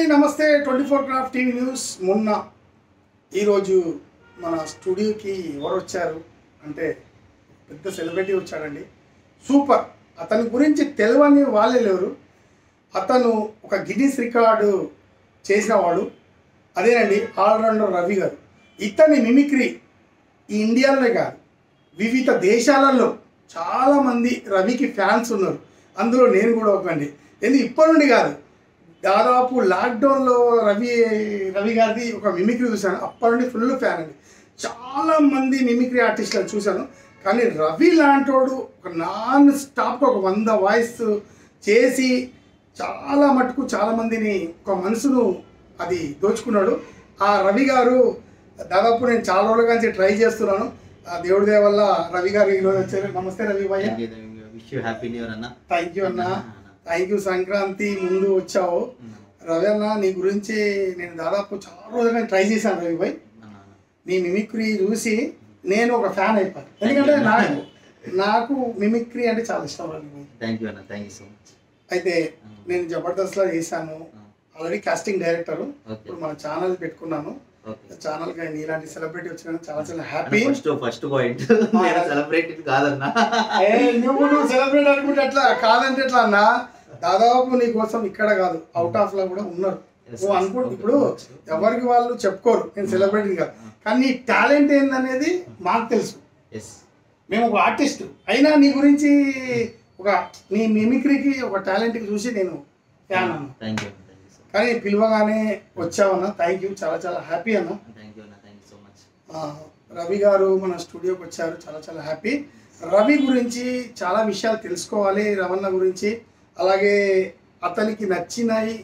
అండి నమస్తే. Twenty four craft TV news. మొన్న ఈరోజు మన స్టూడియోకి ఎవరు వచ్చారు? అంటే పెద్ద సెలబ్రిటీ వచ్చాడండి. సూపర్. అతని గురించి తెలియని వాళ్ళే లేరు. అతను ఒక గిన్నీస్ రికార్డు చేసినవాడు. అదేనండి ఆల్రౌండర్ రవి గారు. ఇతని మిమిక్రీ ఈ ఇండియాలోనే కాదు వివిధ దేశాలలో చాలామంది రవికి ఫ్యాన్స్ ఉన్నారు. అందులో నేను కూడా ఒకండి ఎందుకు? ఇప్పటి నుండి కాదు. దాదాపు లాక్డౌన్లో రవి రవి గారిది ఒక మిమిక్రీ చూశాను. అప్పటి నుండి ఫుల్ ఫ్యాన్ అండి. చాలా మంది మిమిక్రీ ఆర్టిస్టులను చూశాను. కానీ రవి లాంటోడు ఒక నాన్ స్టాప్గా ఒక వంద వాయిస్ చేసి చాలా మటుకు చాలా మందిని ఒక మనసును అది దోచుకున్నాడు. ఆ రవి గారు దాదాపు నేను చాలా రోజుల నుంచి ట్రై చేస్తున్నాను. ఆ దేవుడి దయ వల్ల రవి గారు ఈరోజు వచ్చారు. నమస్తే రవి భయ్య. Wish you happy new year అన్న. థ్యాంక్ యూ అన్న. థ్యాంక్ యూ సంక్రాంతి ముందు వచ్చావు. రవి అన్న నీ గురించి నేను దాదాపు చాలా రోజులుగా ట్రై చేశాను రవి భాయ్ నీ మిమిక్రీ చూసి నేను ఒక ఫ్యాన్ అయిపోయాను. ఎందుకంటే నాకు నాకు మిమిక్రీ అంటే చాలా ఇష్టం రవి థ్యాంక్ యూ అన్న థ్యాంక్ యూ సో మచ్ అయితే నేను జబర్దస్త్లో చేశాను. ఆల్రెడీ కాస్టింగ్ డైరెక్టర్ ఇప్పుడు మన ఛానల్ పెట్టుకున్నాను. ఛానల్కి నీలాంటి సెలబ్రిటీ వచ్చిన చాలా చాలా హ్యాపీ ఫస్ట్ ఫస్ట్ పాయింట్ నేను సెలబ్రేటెడ్ కాదన్నా. నువ్వు నువ్వు సెలబ్రేట్ అనుకుంటే ఎట్లా? కాదంటే ఎట్లా అన్న? దాదాపు నీ కోసం ఇక్కడ కాదు అవుట్ ఆఫ్లో కూడా ఉన్నారు. నువ్వు అనుకో ఇప్పుడు ఎవరికి వాళ్ళు చెప్పుకోరు నేను సెలబ్రిటీ కాదు కానీ నీ టాలెంట్ ఏందనేది మాకు తెలుసు. మేము ఒక ఆర్టిస్ట్ అయినా నీ గురించి ఒక నీ మిమిక్రీకి ఒక టాలెంట్కి చూసి నేను ఫ్యాన్ అన్న. కానీ పిలవగానే వచ్చావన్న థ్యాంక్ యూ చాలా చాలా హ్యాపీ అన్న. రవి గారు మన స్టూడియోకి వచ్చారు. చాలా చాలా హ్యాపీ రవి గురించి చాలా విషయాలు తెలుసుకోవాలి రవణ గురించి. అలాగే అతనికి నచ్చినవి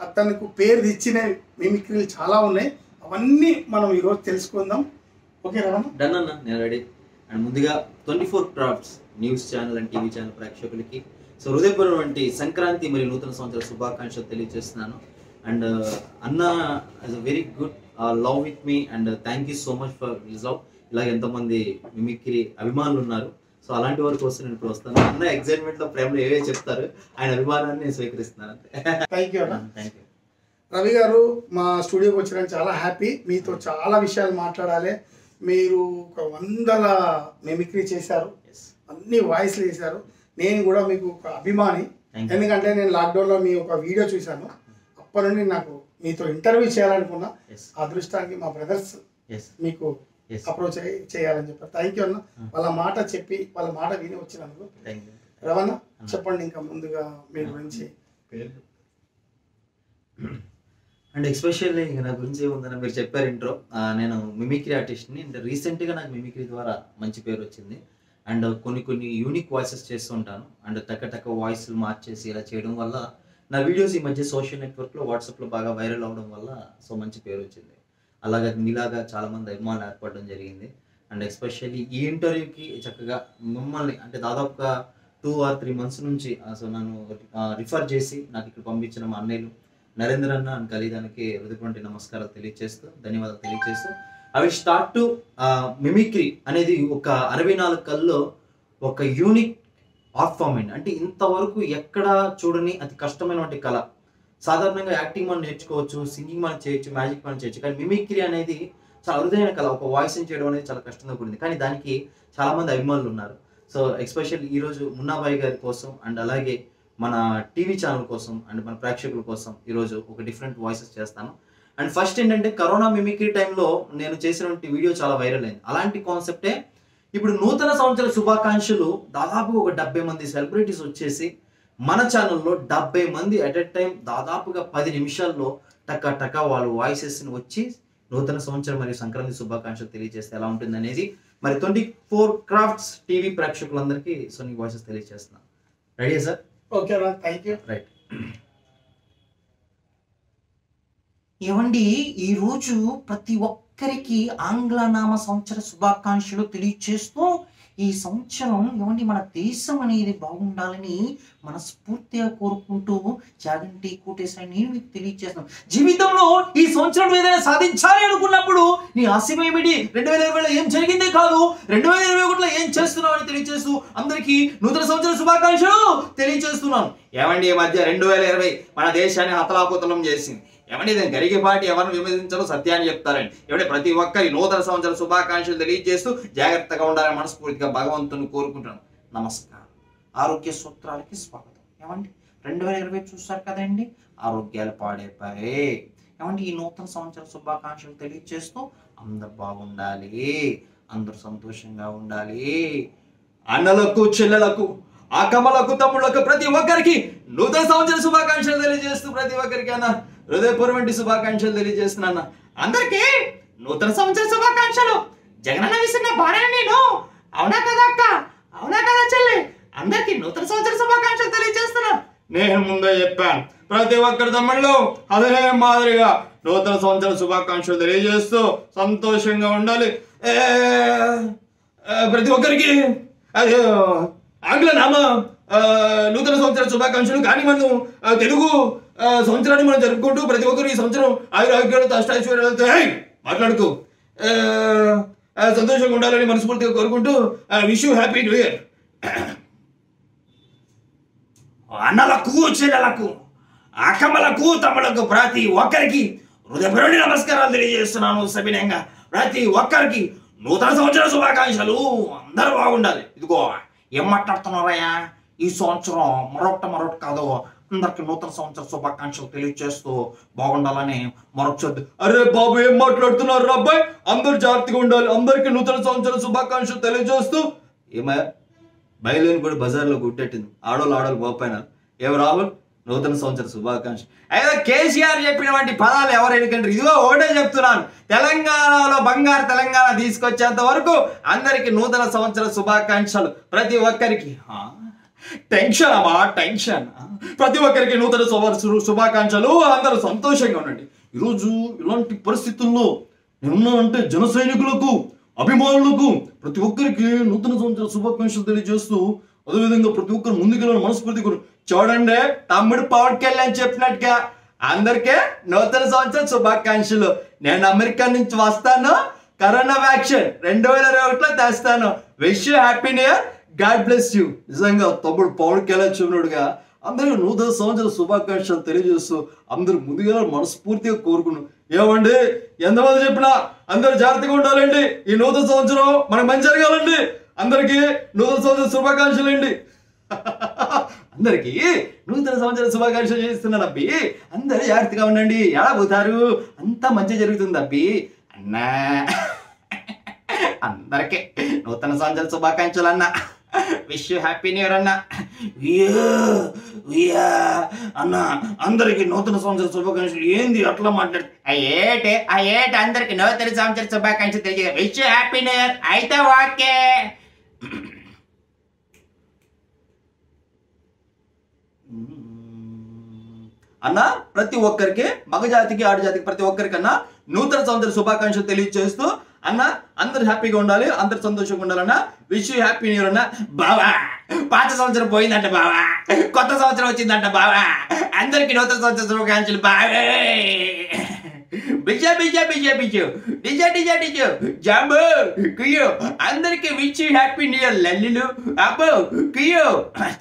అతనికి పేరు తెచ్చిన మిమిక్రీలు చాలా ఉన్నాయి. అవన్నీ మనం ఈరోజు తెలుసుకుందాం. ఓకే రవణ డన్ అన్న నేను రెడీ అండ్ ముందుగా twenty four crafts news channel and TV channel ప్రేక్షకులకి సో హృదయపూర్వం వంటి సంక్రాంతి మరియు నూతన సంవత్సర శుభాకాంక్షలు తెలియజేస్తున్నాను. అండ్ uh, అన్న is a very good love with me and thank you so much for his love ఇలాగ ఎంతోమంది మిమిక్రీ అభిమానులు ఉన్నారు. సో అలాంటి వారి కోసం నేను ఇప్పుడు వస్తాను. అన్న ఎగ్జైట్మెంట్లో ప్రేమలో ఏవే చెప్తారు ఆయన అభిమానాన్ని నేను స్వీకరిస్తున్నాను అంతే. థ్యాంక్ యూ అన్న. థ్యాంక్ యూ రవి గారు మా స్టూడియోకి వచ్చిన చాలా హ్యాపీ మీతో చాలా విషయాలు మాట్లాడాలి. మీరు ఒక వందల మిమిక్రీ చేశారు. ఎస్ అన్ని వాయిస్లు చేశారు. నేను కూడా మీకు ఒక అభిమాని. ఎందుకంటే నేను లాక్డౌన్లో మీ ఒక వీడియో చూశాను. అప్పటి నుండి నాకు మీతో ఇంటర్వ్యూ చేయాలనుకున్నా. అదృష్టానికి మా బ్రదర్స్ ఎస్ మీకు అప్రోచ్ అయ్యి చేయాలని చెప్పారు. థ్యాంక్ యూ అన్న. వాళ్ళ మాట చెప్పి వాళ్ళ మాట విని వచ్చినందుకు రవణ చెప్పండి ఇంకా ముందుగా మీ గురించి. అండ్ ఎస్పెషల్లీ ఇంకా నా గురించి ఏముందని మీరు చెప్పారు ఇంట్రో. నేను మిమిక్రీ ఆర్టిస్ట్ని అండ్ రీసెంట్గా నాకు మిమిక్రీ ద్వారా మంచి పేరు వచ్చింది. అండ్ కొన్ని కొన్ని యూనిక్ వాయిసెస్ చేస్తూ ఉంటాను. అండ్ టక్క టక్క వాయిస్లు మార్చేసి ఇలా చేయడం వల్ల నా వీడియోస్ ఈ మధ్య సోషల్ నెట్వర్క్లో వాట్సాప్లో బాగా వైరల్ అవడం వల్ల సో మంచి పేరు వచ్చింది. అలాగే మీలాగా చాలామంది అభిమానులు ఏర్పడడం జరిగింది. అండ్ ఎస్పెషల్లీ ఈ ఇంటర్వ్యూకి చక్కగా మిమ్మల్ని అంటే దాదాపుగా టూ ఆర్ త్రీ మంత్స్ నుంచి అసలు నన్ను రిఫర్ చేసి నాకు ఇక్కడ పంపించిన మా అన్నయ్యలు నరేంద్ర అన్న అండ్ ఖలీదానికి హృదయపూర్వక నమస్కారాలు తెలియజేస్తూ ధన్యవాదాలు తెలియజేస్తూ అవి స్టార్ట్ టు మిమిక్రీ అనేది ఒక అరవై నాలుగు కల్లో ఒక యూనిక్ ఆర్ట్ ఫామ్ అండి. అంటే ఇంతవరకు ఎక్కడ చూడని అతి కష్టమైనటువంటి కళ. సాధారణంగా యాక్టింగ్ మనం నేర్చుకోవచ్చు సింగింగ్ మనం చేయొచ్చు మ్యాజిక్ మనం చేయొచ్చు. కానీ మిమిక్రీ అనేది చాలా అరుదైన కళ. ఒక వాయిస్ని చేయడం అనేది చాలా కష్టంగా కూడింది. కానీ దానికి చాలామంది అభిమానులు ఉన్నారు. సో ఎక్స్పెషల్ ఈరోజు మున్నాబాయి గారి కోసం అండ్ అలాగే మన టీవీ ఛానల్ కోసం అండ్ మన ప్రేక్షకుల కోసం ఈరోజు ఒక డిఫరెంట్ వాయిసెస్ చేస్తాను. అండ్ ఫస్ట్ ఏంటంటే కరోనా మిమిక్రీ టైంలో నేను చేసినటువంటి వీడియో చాలా వైరల్ అయింది. అలాంటి కాన్సెప్టే ఇప్పుడు నూతన సంవత్సర శుభాకాంక్షలు దాదాపు ఒక డెబ్బై మంది సెలబ్రిటీస్ వచ్చేసి మన ఛానల్లో డెబ్బై మంది అట్ ఎ టైం దాదాపుగా పది నిమిషాల్లో టక్క టక్క వాళ్ళ వాయిసెస్ని వచ్చి నూతన సంవత్సరం మరియు సంక్రాంతి శుభాకాంక్షలు తెలియజేస్తే ఎలా ఉంటుంది అనేది మరి ట్వంటీ ఫోర్ క్రాఫ్ట్స్ టీవీ ప్రేక్షకులందరికీ సో నీ వాయిసెస్ తెలియజేస్తున్నాను ready sir okay thank you right ఏమండి ఈరోజు ప్రతి ఒక్కరికి ఆంగ్ల నామ సంవత్సర శుభాకాంక్షలు తెలియచేస్తూ ఈ సంవత్సరం ఏమండి మన దేశం అనేది బాగుండాలని మనస్ఫూర్తిగా కోరుకుంటూ జాగంటి కోటేశ్వరి నేను మీకు తెలియజేస్తాను జీవితంలో ఈ సంవత్సరం ఏదైనా సాధించాలి అనుకున్నప్పుడు నీ ఆశయం ఏమిటి? రెండు వేల ఇరవైలో ఏం జరిగిందే కాదు. రెండు వేల ఇరవై ఒకటిలో ఏం చేస్తున్నావు అని తెలియజేస్తూ అందరికీ నూతన సంవత్సర శుభాకాంక్షలు తెలియజేస్తున్నాను. ఏమండి ఈ మధ్య రెండు వేల ఇరవై మన దేశాన్ని హతలాకుతలం చేసింది. ఏమండి ఇది గరిగిపాటి ఎవరిని విమర్శించాలో సత్యాన్ని చెప్తారండి. ఏమంటే ప్రతి ఒక్కరి నూతన సంవత్సర శుభాకాంక్షలు తెలియజేస్తూ జాగ్రత్తగా ఉండాలని మనస్ఫూర్తిగా భగవంతుని కోరుకుంటాను నమస్కారం. ఆరోగ్య సూత్రాలకి స్వాగతం. ఏమండి? రెండు వేల ఇరవై చూస్తారు కదండి? ఆరోగ్యాలు పాడైపోయే ఏమంటే ఈ నూతన సంవత్సర శుభాకాంక్షలు తెలియజేస్తూ అందరు బాగుండాలి. అందరూ సంతోషంగా ఉండాలి. అన్నలకు చెల్లెలకు అక్కమ్మలకు తమ్ముళ్ళకు ప్రతి ఒక్కరికి నూతన సంవత్సర శుభాకాంక్షలు తెలియజేస్తూ ప్రతి ఒక్కరికి అన్న హృదయపూర్వం శుభాకాంక్షలు తెలియజేస్తున్నాను. అందరికీ నూతన సంవత్సర శుభాకాంక్షలు. జగనన్న విసిన భార్య నేను. అవునా కదా అక్క? అవునా కదా చెల్లి? అందరికీ నూతన సంవత్సర శుభాకాంక్షలు తెలియజేస్తున్నాను. నేను ముందే చెప్పాను. ప్రతి ఒక్కరి తమ్ముళ్ళు అదే మాదిరిగా నూతన సంవత్సర శుభాకాంక్షలు తెలియజేస్తూ సంతోషంగా ఉండాలి. ప్రతి ఒక్కరికి అదే ఆంగ్ల నామ ఆ, నూతన సంవత్సర శుభాకాంక్షలు కానీ మనం తెలుగు సంవత్సరాన్ని మనం జరుపుకుంటూ ప్రతి ఒక్కరు ఈ సంవత్సరం ఆయురాగ్యాలతో అష్టాశ్వర్యాలతో హై మాట్లాడుకో సంతోషంగా ఉండాలని మనస్ఫూర్తిగా కోరుకుంటూ wish you happy new year అన్నలకు చెల్లెలకు అక్కమ్మలకు తమ్ములకు ప్రతి ఒక్కరికి హృదయపూర్వక నమస్కారాలు తెలియజేస్తున్నాను సవినయంగా. ప్రతి ఒక్కరికి నూతన సంవత్సర శుభాకాంక్షలు. అందరూ బాగుండాలి. ఇదిగో ఏం మాట్లాడుతున్నారయ్యా? ఈ సంవత్సరం మరొకటి మరొకటి కాదు. అందరికి నూతన సంవత్సర శుభాకాంక్షలు తెలియజేస్తూ బాగుండాలని మరొకసారి అరే బాబు ఏం మాట్లాడుతున్నారు అబ్బాయి? అందరు జాగ్రత్తగా ఉండాలి. అందరికి నూతన సంవత్సర శుభాకాంక్షలు తెలియజేస్తూ ఏమయ్య? బయలుని కూడా బజార్లో గుట్టెట్టింది ఆడోళ్ళు ఆడోళ్ళు పోపోయినా ఏం రాహుల్? నూతన సంవత్సర శుభాకాంక్ష అయితే కేసీఆర్ చెప్పినటువంటి పదాలు ఎవరు ఎందుకంటారు ఇదిగో ఒకటే చెప్తున్నాను. తెలంగాణలో బంగారు తెలంగాణ తీసుకొచ్చేంత వరకు అందరికి నూతన సంవత్సర శుభాకాంక్షలు ప్రతి ఒక్కరికి. టెన్షన్ అమ్మా టెన్షన్ ప్రతి ఒక్కరికి నూతన సంవత్సర శుభాకాంక్షలు. అందరూ సంతోషంగా ఉండండి. ఈరోజు ఇలాంటి పరిస్థితుల్లో నేనున్నానంటే జన సైనికులకు అభిమానులకు ప్రతి ఒక్కరికి నూతన సంవత్సర శుభాకాంక్షలు తెలియజేస్తూ అదేవిధంగా ప్రతి ఒక్కరు ముందుకెళ్ళిన మనస్ఫూర్తి కూడా చూడండి తమ్ముడు పవన్ కళ్యాణ్ చెప్పినట్టుగా అందరికీ నూతన సంవత్సర శుభాకాంక్షలు. నేను అమెరికా నుంచి వస్తాను. కరోనా వ్యాక్సిన్ రెండు వేల ఇరవై ఒకటిలో తెస్తాను. Wish happy new year. God bless you నిజంగా తమ్ముడు పవన్ కళ్యాణ్ చెప్పినట్టుగా అందరూ నూతన సంవత్సర శుభాకాంక్షలు తెలియజేస్తూ అందరూ ముందుగా మనస్ఫూర్తిగా కోరుకున్నాం ఏమండి? ఎంతమంది చెప్పినా అందరూ జాగ్రత్తగా ఉండాలండి. ఈ నూతన సంవత్సరం మనకు మంచి జరగాలండి. అందరికీ నూతన సంవత్సర శుభాకాంక్షలు అండి. అందరికీ నూతన సంవత్సర శుభాకాంక్షలు చేస్తున్నాను అబ్బి. అందరూ జాగ్రత్తగా ఉండండి. ఎలా పోతారు? అంతా మంచి జరుగుతుంది అబ్బి. అన్నా. అందరికీ నూతన సంవత్సర శుభాకాంక్షలు అన్న. విష్ హ్యాపీ న్యూ ఇయర్ అన్న. అన్న అందరికి నూతన సంవత్సర శుభాకాంక్షలు. ఏంది అట్లా మాట్లాడు? ఆ ఏటే ఆ ఏటే అందరికి నూతన సంవత్సర శుభాకాంక్షలు తెలియ విష్ హ్యాపీ న్యూ ఇయర్ అయితే ఓకే. అన్న ప్రతి ఒక్కరికి మగజాతికి ఆడజాతికి ప్రతి ఒక్కరికి అన్న నూతన సంవత్సర శుభాకాంక్షలు తెలియజేస్తూ అన్న అందరు హ్యాపీగా ఉండాలి అందరు సంతోషంగా ఉండాలన్న wish you happy new year అన్న బావా పాత సంవత్సరం పోయిందంట బావా కొత్త సంవత్సరం వచ్చిందంట బావా అందరికి నూతన సంవత్సర శుభాకాంక్షలు బావే. బిజా బిజా బిజా బిజు డిజా డిజా డిజు జాంబు కుయో అందరికి విచ్ హ్యాపీ న్యూ ఇయర్ లల్లిలు అబ్బో కుయో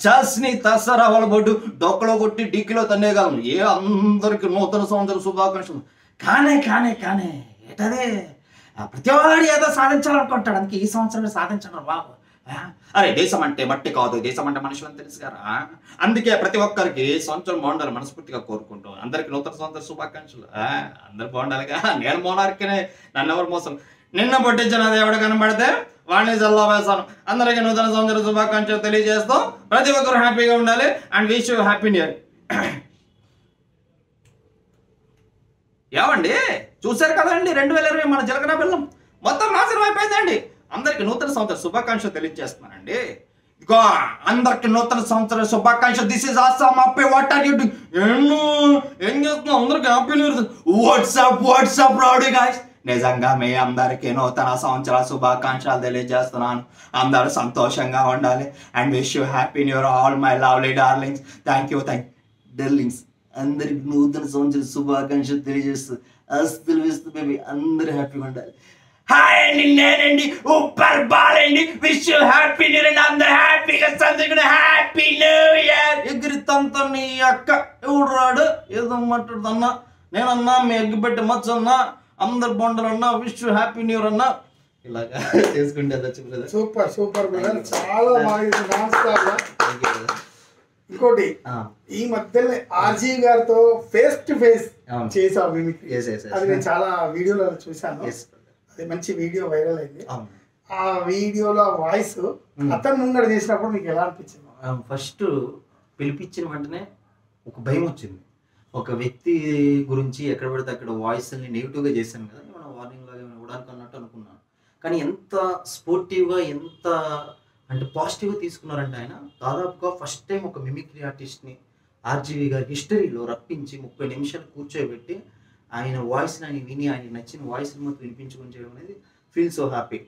చాస్ని తసరా వాళ్ళ బొడ్డు డొక్కలో కొట్టి డిక్కిలో తన్నేయగలను ఏ అందరికి నూతన సంవత్సర శుభాకాంక్షలు. కానే కానే కానే ఏటదే? ప్రతివాడు ఏదో సాధించాలనుకుంటాడు. అందుకే ఈ సంవత్సరం సాధించడం బాబు. అరే దేశం అంటే మట్టి కాదు. దేశం అంటే మనుషులు అని తెలుసు కదా. అందుకే ప్రతి ఒక్కరికి సంవత్సరం బాగుండాలి మనస్ఫూర్తిగా కోరుకుంటాం. అందరికి నూతన సంవత్సర శుభాకాంక్షలు. అందరు బాగుండాలిగా. నేను మోనార్కినే నన్ను ఎవరు మోసం? నిన్న పుట్టించిన దేవుడు కనబడితే వాడిని జల్లా వేసాను అందరికీ నూతన సంవత్సర శుభాకాంక్షలు తెలియజేస్తాం ప్రతి ఒక్కరు హ్యాపీగా ఉండాలి. And wish you happy new year. ఏమండి? చూశారు కదండి రెండు వేల ఇరవై మన జలగన బెల్లం. మొత్తం నాశనం అయిపోయిందండి. అందరికి నూతన సంవత్సర శుభాకాంక్షలు తెలియజేస్తున్నానండి. ఇదిగో అందరికి నూతన సంవత్సర శుభాకాంక్షలు. దిస్ ఇస్ ఆసామ్ అప్పే వాట్ ఆర్ యూ ఏం చేస్తున్నావు? అందరికి happy new year WhatsApp WhatsApp రాడు గాయస్ నిజంగా మీ అందరికీ నూతన సంవత్సర శుభాకాంక్షలు తెలియజేస్తున్నాను. అందరూ సంతోషంగా ఉండాలి. And wish you happy new year all my lovely darlings thank you thank darlings అందరికి నూతన సంవత్సర శుభాకాంక్షలు తెలియజేస్తుంది వేస్తూ బేబీ అందరూ హ్యాపీగా ఉండాలి. హాయ్ అండి నేనండి ఉప్పర్ బాలండి wish you happy new year అందరూ హ్యాపీగా సంతకుడు హ్యాపీ న్యూ ఇయర్ ఎగిరితంత నీ అక్క ఎవడు రాడు? ఏదో మాట్లాడుతున్నా. నేనన్నా మీ ఎగ్గిపెట్టి మచ్చన్నా అందరు బొండలన్నా విష్ హ్యాపీ న్యూ ఇయర్ అన్నా. ఇలాగా చేసుకుంటే అదొచ్చు బ్రదర్ సూపర్ సూపర్ బ్రదర్ చాలా బాగా. ఇంకోటి ఈ మధ్యలో ఆర్జీ గారితో ఫేస్ టు ఫేస్ చేసాం మిమిక్రీ yes, yes. అది నేను చాలా వీడియోలో చూసాను ఎస్ అది మంచి వీడియో వైరల్ అయింది. ఆ వీడియోలో వాయిస్ అతను ముంగడ చేసినప్పుడు మీకు ఎలా అనిపించింది? ఫస్ట్ పిలిపించిన వెంటనే ఒక భయం వచ్చింది. ఒక వ్యక్తి గురించి ఎక్కడ పడితే అక్కడ వాయిస్ని నెగిటివ్గా చేశాను కదా ఏమైనా వార్నింగ్ లాగా ఏమైనా ఇవ్వడానికి అన్నట్టు అనుకున్నాను. కానీ ఎంత స్పోర్టివ్గా ఎంత అంటే పాజిటివ్గా తీసుకున్నారంటే ఆయన దాదాపుగా ఫస్ట్ టైం ఒక మిమిక్రీ ఆర్టిస్ట్ని ఆర్జీవి గారి హిస్టరీలో రప్పించి ముప్పై నిమిషాలు కూర్చోబెట్టి ఆయన వాయిస్ని ఆయన విని ఆయన నచ్చిన వాయిస్ని మొత్తం వినిపించుకొని చేయడం అనేది ఫీల్ సో హ్యాపీ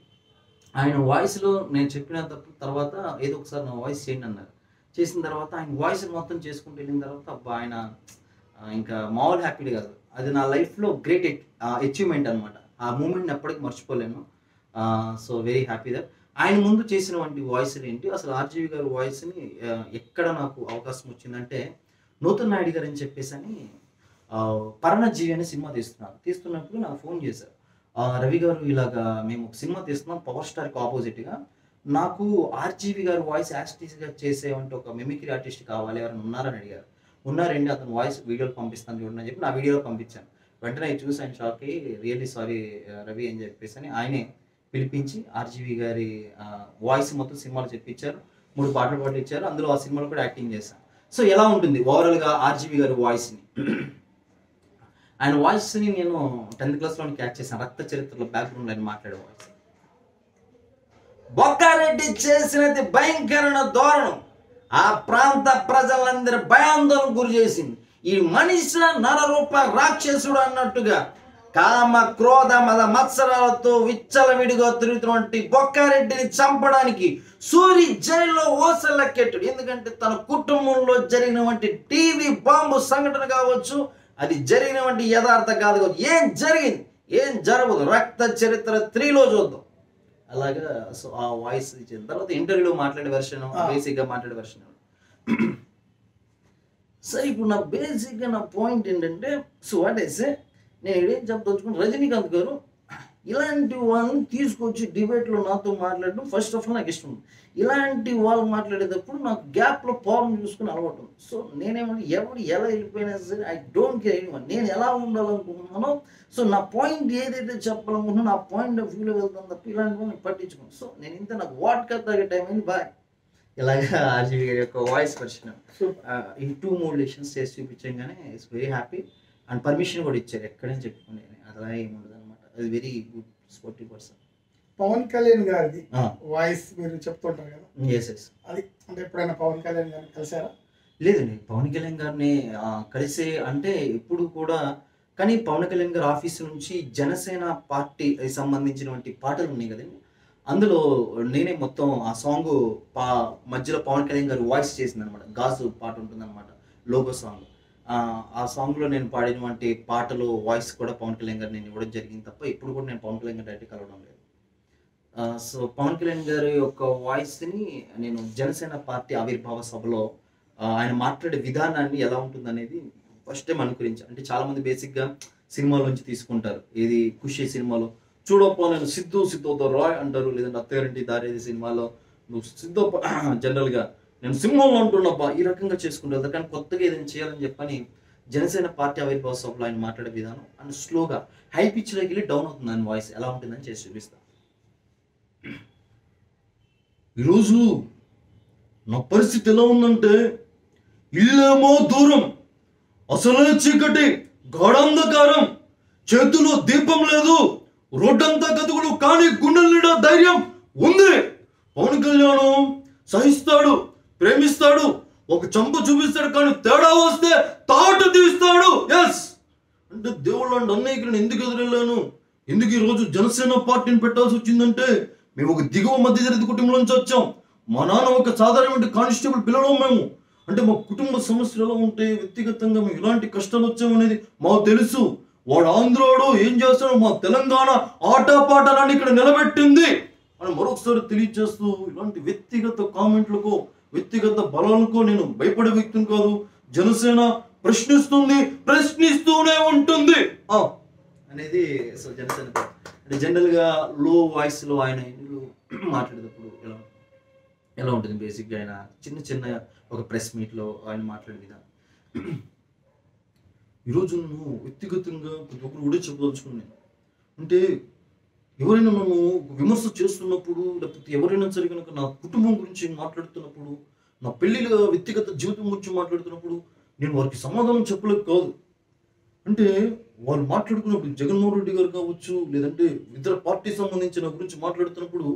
ఆయన వాయిస్లో నేను చెప్పిన తర్వాత ఏదో ఒకసారి నా వాయిస్ చేయండి అన్నారు. చేసిన తర్వాత ఆయన వాయిస్ మొత్తం చేసుకుంటూ వెళ్ళిన తర్వాత అబ్బా ఆయన ఇంకా మామూలు హ్యాపీ కాదు. అది నా లైఫ్లో గ్రేట్ అచీవ్మెంట్ అనమాట ఆ మూమెంట్ని ఎప్పటికీ మర్చిపోలేను. సో వెరీ హ్యాపీ దట్ ఆయన ముందు చేసినటువంటి వాయిస్లు ఏంటి? అసలు ఆర్జీవి గారి వాయిస్ని ఎక్కడ నాకు అవకాశం వచ్చిందంటే నూతన్ నాయుడు గారు అని చెప్పేసి అని ఆ, పరణజీవి అనే సినిమా తీస్తున్నాను తీస్తున్నప్పుడు నాకు ఫోన్ చేశారు. రవి గారు ఇలాగా మేము ఒక సినిమా తీస్తున్నాం పవర్ స్టార్కి ఆపోజిట్గా. నాకు ఆర్జీవి గారు వాయిస్ యాస్టీస్గా చేసేవంటే ఒక మిమిక్రీ ఆర్టిస్ట్ కావాలి ఎవరైనా ఉన్నారని అడిగారు. ఉన్నారండి అతను వాయిస్ వీడియోలు పంపిస్తాను చూడండి అని చెప్పి నా వీడియోలో పంపించాను. వెంటనే చూసి ఆయన షాక్ అయ్యి రియల్లీ సారీ రవి అని చెప్పేసి అని ఆయనే పిలిపించి ఆర్జీవి గారి వాయిస్ మొత్తం సినిమాలు చెప్పించారు. మూడు పాటలు పాటలు ఇచ్చారు అందులో ఆ సినిమాలో కూడా యాక్టింగ్ చేశాను. సో ఎలా ఉంటుంది ఓవరాల్గా ఆర్జీవి గారి వాయిస్ని ఆయన వాయిస్ని నేను టెన్త్ క్లాస్లో క్యాచ్ చేశాను. రక్త చరిత్రలో బ్యాక్గ్రౌండ్ ఆయన మాట్లాడే వాయిస్ బొక్కారెడ్డి చేసినది భయంకరమైన ధోరణం. ఆ ప్రాంత ప్రజలందరి భయాందోళన గురి చేసింది. ఈ మనిషి నరరూప రాక్షసుడు అన్నట్టుగా కామ క్రోధ మద మత్సరాలతో విచ్చలవిడిగా తిరుగుతున్నటువంటి బొక్కారెడ్డిని చంపడానికి సూరి జైల్లో ఓసలెక్కెట్టుడు ఎందుకంటే తన కుటుంబంలో జరిగినటువంటి టీవీ బాంబు సంఘటన కావచ్చు అది జరిగినటువంటి యథార్థ కాదు కావచ్చు. ఏం జరిగింది? ఏం జరగదు రక్త చరిత్ర త్రీలో చూద్దాం. అలాగా సో ఆ వాయిస్ ఇచ్చిన తర్వాత ఇంటర్వ్యూలో మాట్లాడే వెర్షన్ ఆ. బేసిక్గా మాట్లాడే వెర్షన్ సరే ఇప్పుడు నా బేసిక్గా నా పాయింట్ ఏంటంటే సో వాట్ ఐసే నేను ఏం చెప్పదలుచుకున్నాను రజనీకాంత్ గారు ఇలాంటి వాళ్ళని తీసుకొచ్చి డిబేట్లో నాతో మాట్లాడడం ఫస్ట్ ఆఫ్ ఆల్ నాకు ఇష్టం. ఇలాంటి వాళ్ళు మాట్లాడేటప్పుడు నాకు గ్యాప్లో పవర్ చూసుకుని అలవాటు ఉంది. సో నేనేమంటే ఎవరు ఎలా వెళ్ళిపోయినా సరే ఐ డోంట్ కేర్ ఎనీ నేను ఎలా ఉండాలనుకుంటున్నానో సో నా పాయింట్ ఏదైతే చెప్పాలనుకుంటున్నానో నా పాయింట్ ఆఫ్ వ్యూలో వెళ్తాను తప్ప ఇలాంటి వాళ్ళని పట్టించుకోను. సో నేను ఇంత నాకు వాట్ కట్ తాగే టైం అయింది. బాయ్ ఇలాగా ఆర్జీవి గారి యొక్క వాయిస్ వర్షన్ ఈ టూ మోడ్యులేషన్స్ చేసి చూపించగానే it's very happy and permission కూడా ఇచ్చారు. ఎక్కడని చెప్పుకునే అలా ఏముండదు అనమాట అది very good sportive person Pawan Kalyan గారిది వాయిస్ మీరు చెప్తుంటారు కదా. ఎస్ ఎస్ అది అంటే ఎప్పుడైనా పవన్ కళ్యాణ్ గారిని కలిసారా లేదండి పవన్ కళ్యాణ్ గారిని కలిసే అంటే ఎప్పుడు కూడా కానీ పవన్ కళ్యాణ్ గారి ఆఫీస్ నుంచి జనసేన పార్టీ సంబంధించినటువంటి పాటలు ఉన్నాయి కదండి. అందులో నేనే మొత్తం ఆ సాంగ్ పా మధ్యలో పవన్ కళ్యాణ్ గారు వాయిస్ చేసింది అనమాట గాజు పాట ఉంటుందన్నమాట. Logo song. ఆ సాంగ్లో నేను పాడినటువంటి పాటలు వాయిస్ కూడా పవన్ కళ్యాణ్ గారు నేను ఇవ్వడం జరిగింది తప్ప ఇప్పుడు కూడా నేను పవన్ కళ్యాణ్ గారు డైరెక్ట్ కలవడం లేదు. సో పవన్ కళ్యాణ్ గారి యొక్క వాయిస్ని నేను జనసేన పార్టీ ఆవిర్భావ సభలో ఆయన మాట్లాడే విధానాన్ని ఎలా ఉంటుంది అనేది ఫస్ట్ టైం అనుకరించి. అంటే చాలామంది బేసిక్గా సినిమాలోంచి తీసుకుంటారు. ఏది ఖుషి సినిమాలో చూడపో నేను సిద్ధు సిద్ధుతో రాయ్ అంటారు లేదంటే అత్తగారింటి దారేది సినిమాలో నువ్వు సిద్ధు జనరల్గా నేను సింహంలో ఉంటున్నప్పా ఈ రకంగా చేసుకుంటారు కానీ కొత్తగా ఏదైనా చేయాలని చెప్పని జనసేన పార్టీ ఆవిర్భావ సభలో ఆయన మాట్లాడే విధానం అండ్ స్లోగా హై పిచ్లోకి వెళ్ళి డౌన్ అవుతుంది ఆయన వాయిస్. ఎలా ఉంటుందని చేసి చూపిస్తా. ఈరోజు నా పరిస్థితి ఎలా ఉందంటే ఇల్లేమో దూరం అసలే చీకటి గాఢాంధకారం చేతిలో దీపం లేదు రోడ్డంతా గతుకులు కానీ గుండెల నిండా ధైర్యం ఉంది. పవన్ కళ్యాణం సహిస్తాడు. ప్రేమిస్తాడు ఒక చంపు చూపిస్తాడు కానీ తేడా వస్తే తాటు తీస్తాడు. ఎస్ అంటే దేవుళ్ళు అంటే అన్నయ్యకి నేను ఎందుకు ఎదురెళ్ళాను? ఎందుకు ఈరోజు జనసేన పార్టీని పెట్టాల్సి వచ్చిందంటే మేము ఒక దిగువ మధ్యతరగతి కుటుంబం నుంచి వచ్చాం. మా నాన్న ఒక సాధారణమైన కానిస్టేబుల్ పిల్లలు మేము. అంటే మా కుటుంబ సమస్యలు ఎలా ఉంటే వ్యక్తిగతంగా మేము ఎలాంటి కష్టాలు వచ్చామనేది మాకు తెలుసు. వాడు ఆంధ్రోడు ఏం చేస్తాడో మా తెలంగాణ ఆటపాటలాన్ని ఇక్కడ నిలబెట్టింది. అని మరొకసారి తెలియజేస్తూ ఇలాంటి వ్యక్తిగత కామెంట్లకు వ్యక్తిగత బలాలకు నేను భయపడే వ్యక్తిని కాదు. జనసేన ప్రశ్నిస్తుంది ప్రశ్నిస్తూనే ఉంటుంది. ఆ, అనేది అసలు జనసేన. అంటే జనరల్గా లో వాయిస్లో ఆయన మాట్లాడేటప్పుడు ఎలా ఎలా ఉంటుంది? బేసిక్గా ఆయన చిన్న చిన్న ఒక ప్రెస్ మీట్లో ఆయన మాట్లాడే విధానం. ఈరోజు నువ్వు వ్యక్తిగతంగా ప్రతి ఒక్కరు కూడా చెప్పదలుచుకున్నాను అంటే ఎవరైనా నన్ను విమర్శ చేస్తున్నప్పుడు లేకపోతే ఎవరైనా సరే కనుక నా కుటుంబం గురించి మాట్లాడుతున్నప్పుడు నా పెళ్ళిళ్ళ వ్యక్తిగత జీవితం గురించి మాట్లాడుతున్నప్పుడు నేను వారికి సమాధానం చెప్పలేక కాదు. అంటే వాళ్ళు మాట్లాడుకున్నప్పుడు జగన్మోహన్ రెడ్డి గారు కావచ్చు లేదంటే ఇతర పార్టీ సంబంధించిన గురించి మాట్లాడుతున్నప్పుడు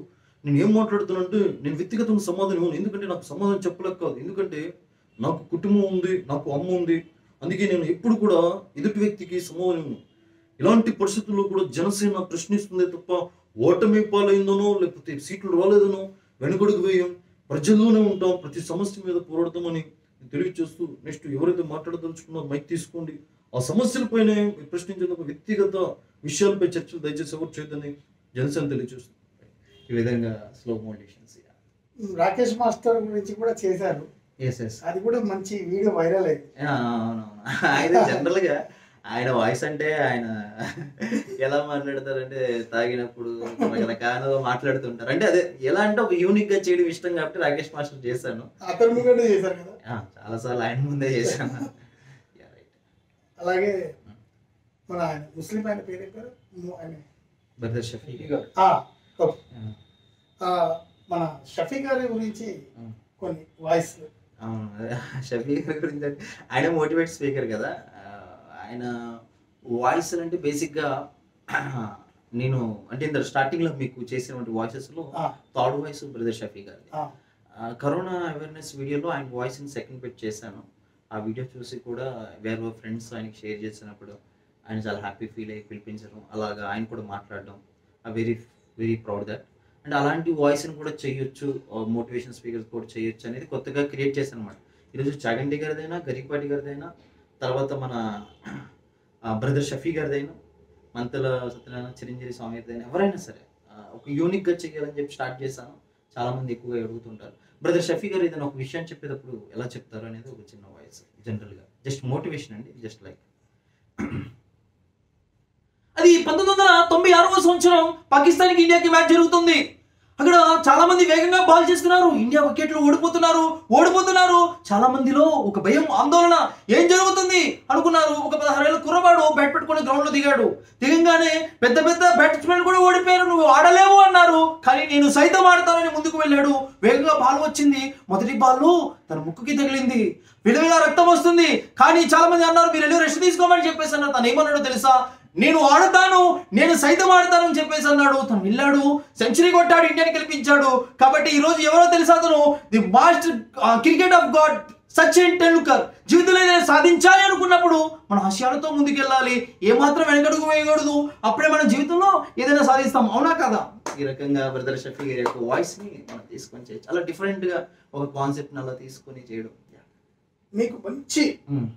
నేను ఏం మాట్లాడుతానంటే నేను వ్యక్తిగతంగా సమాధానం ఇవ్వను. ఎందుకంటే నాకు సమాధానం చెప్పలేక కాదు. ఎందుకంటే నాకు కుటుంబం ఉంది నాకు అమ్మ ఉంది. అందుకే నేను ఎప్పుడు కూడా ఎదుటి వ్యక్తికి సమాధానం ఇవ్వను. ఇలాంటి పరిస్థితుల్లో కూడా జనసేన ప్రశ్నిస్తుందే తప్ప ఓటమి పాలైందనో లేకపోతే సీట్లు రాలేదనో వెనుకడుగు వేయం ప్రజల్లోనే ఉంటాం ప్రతి సమస్య మీద పోరాడతామని తెలియజేస్తూ నెక్స్ట్ ఎవరైతే మాట్లాడదలుచుకున్నారో మైక్ తీసుకోండి. ఆ సమస్యలపైనే ప్రశ్నించే తప్ప వ్యక్తిగత విషయాలపై చర్చలు దయచేసి ఎవరు చేయదని జనసేన తెలియజేస్తుంది ఈ విధంగా స్లో మోడేషన్స్ రాకేష్ మాస్టర్ గురించి కూడా చేశారు. ఎస్ ఎస్ అది కూడా మంచి వీడియో వైరల్ అయింది. అవునవును. ఆయన జనరల్గా ఆయన వాయిస్ అంటే ఆయన ఎలా మాట్లాడతారంటే తాగినప్పుడు రకరకాల మాట్లాడుతుంటారు. అంటే అదే ఎలా అంటే ఒక యూనిక్గా చేయడం ఇష్టం కాబట్టి రాకేష్ మాస్టర్ చేశాను. ఆ, చాలాసార్లు ఆయన ముందే చేశాను. అలాగే మన ఆయన ముస్లిం ఆయన పేరు బ్రదర్ షఫీ ఆ, ఓకే. ఆ, మన షఫీ గారి గురించి. కొన్ని వాయిస్ షఫీ గారి గురించి ఆయన మోటివేట్ స్పీకర్ కదా. ఆయన వాయిస్ అంటే బేసిక్గా నేను అంటే ఇంత స్టార్టింగ్లో మీకు చేసినటువంటి వాయిసెస్లో థర్డ్ వాయిస్ బ్రదర్ షఫీ గారిది. ఆ, కరోనా అవేర్నెస్ వీడియోలో ఆయన వాయిస్ని సెకండ్ పెట్ చేశాను. ఆ వీడియో చూసి కూడా వేరే ఫ్రెండ్స్ ఆయనకి షేర్ చేసినప్పుడు ఆయన చాలా హ్యాపీ ఫీల్ అయ్యి పిలిపించడం అలాగా ఆయన కూడా మాట్లాడడం. Very very proud that and అలాంటి వాయిస్ని కూడా చేయొచ్చు మోటివేషన్ స్పీకర్స్ కూడా చేయొచ్చు అనేది కొత్తగా క్రియేట్ చేశాను అనమాట ఈరోజు చాగంటి గారిదైనా గరికపాటి గారిదైనా తర్వాత మన బ్రదర్ షఫీ గారిదైనా మంతల సత్యనారాయణ చిరంజీవి స్వామి గారిదైనా ఎవరైనా సరే ఒక యూనిక్గా చేయాలని చెప్పి స్టార్ట్ చేశాను. చాలా మంది ఎక్కువగా అడుగుతుంటారు. బ్రదర్ షఫీ గారు ఏదైనా ఒక విషయం చెప్పేటప్పుడు ఎలా చెప్తారు అనేది ఒక చిన్న వాయిస్ జనరల్గా జస్ట్ మోటివేషన్ అండి జస్ట్ లైక్ అది పంతొమ్మిది వందల తొంభై ఆరవ సంవత్సరం పాకిస్తాన్కి ఇండియాకి మ్యాచ్ జరుగుతుంది. అక్కడ చాలా మంది వేగంగా బాల్ చేస్తున్నారు ఇండియా వికెట్లు ఓడిపోతున్నారు. ఓడిపోతున్నారు. చాలా మందిలో ఒక భయం ఆందోళన. ఏం జరుగుతుంది? అనుకున్నారు. ఒక పదహారేళ్ళ కుర్రవాడు బ్యాట్ పెట్టుకొని గ్రౌండ్లో దిగాడు. దిగంగానే పెద్ద పెద్ద బ్యాట్స్మెన్ కూడా ఓడిపోయారు. నువ్వు ఆడలేవు అన్నారు. కానీ నేను సైతం ఆడతానని ముందుకు వెళ్ళాడు. వేగంగా బాల్ వచ్చింది. మొదటి బాల్ తన ముక్కుకి తగిలింది. విలువగా రక్తం వస్తుంది. కానీ చాలా మంది అన్నారు మీరు వెళ్ళి రెస్ట్ తీసుకోమని చెప్పేసి అన్నారు. తను ఏమన్నాడో తెలుసా? నేను ఆడతాను నేను సైతం ఆడతాను అని చెప్పేసి అన్నాడు. తను వెళ్ళాడు సెంచరీ కొట్టాడు ఇండియాని గెలిపించాడు. కాబట్టి ఈరోజు ఎవరో తెలుసా అతను? The master cricket of God Sachin Tendulkar. జీవితంలో ఏదైనా సాధించాలి అనుకున్నప్పుడు మన ఆశయాలతో ముందుకెళ్ళాలి. ఏమాత్రం వెనకడుగు వేయకూడదు. అప్పుడే మన జీవితంలో ఏదైనా సాధిస్తాం. అవునా కదా? ఈ రకంగా బ్రదర్ షఫీ గారి యొక్క వాయిస్ని మనం తీసుకొని చేయొచ్చు చాలా డిఫరెంట్గా ఒక కాన్సెప్ట్ని అలా తీసుకొని చేయడం. మీకు మంచి.